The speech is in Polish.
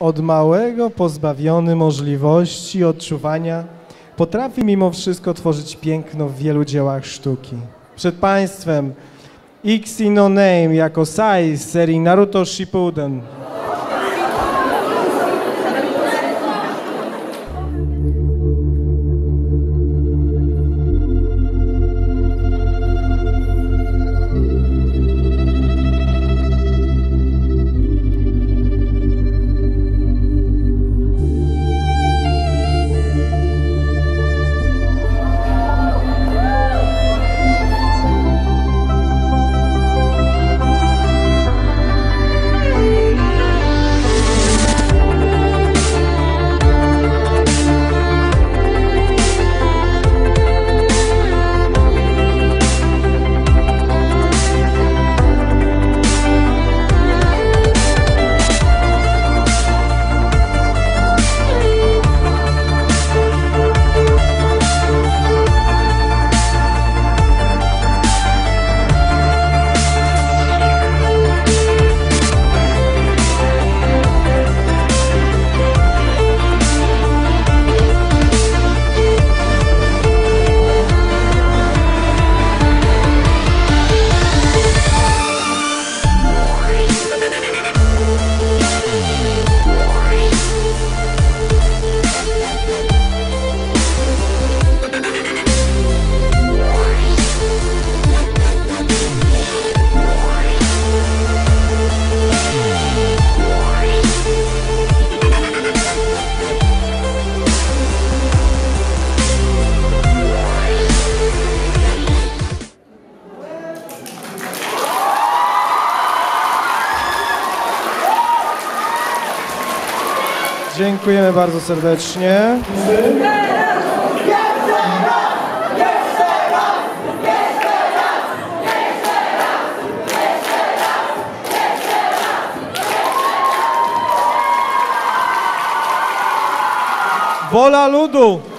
od małego pozbawiony możliwości odczuwania, potrafi mimo wszystko tworzyć piękno w wielu dziełach sztuki. Przed Państwem X No Name jako Sai z serii Naruto Shippuden. Dziękujemy bardzo serdecznie. Wola ludu!